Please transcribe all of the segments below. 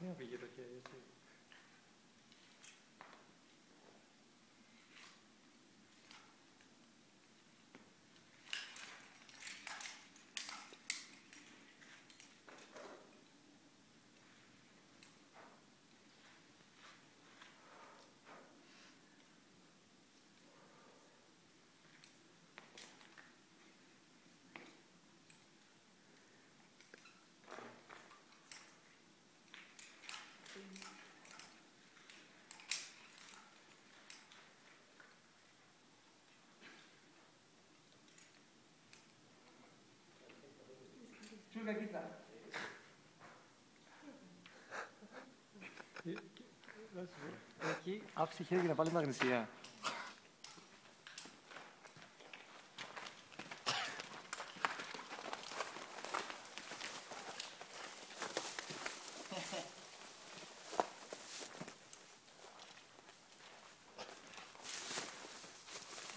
그냥 이렇게 해야지. Εκεί άφησε χέρι για να βάλει μαγνησία.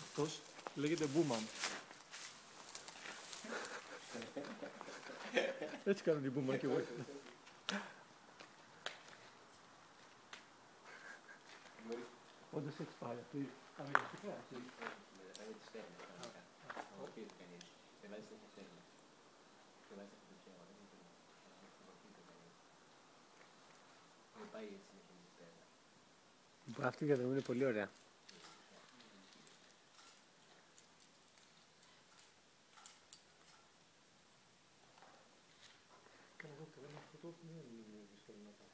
Αυτός λέγεται Μπούμαν. Έτσι κάνουν οι Μπούμαν και εγώ. Όντως έτσι πάει αυτή. Αμερικανικά αυτή. Αυτή η διαδρομή είναι πολύ ωραία. Καλά, εγώ θέλω αυτό το δεν είναι δύσκολο να πάω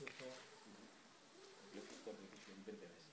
Yo, justo me dije un 20 veces.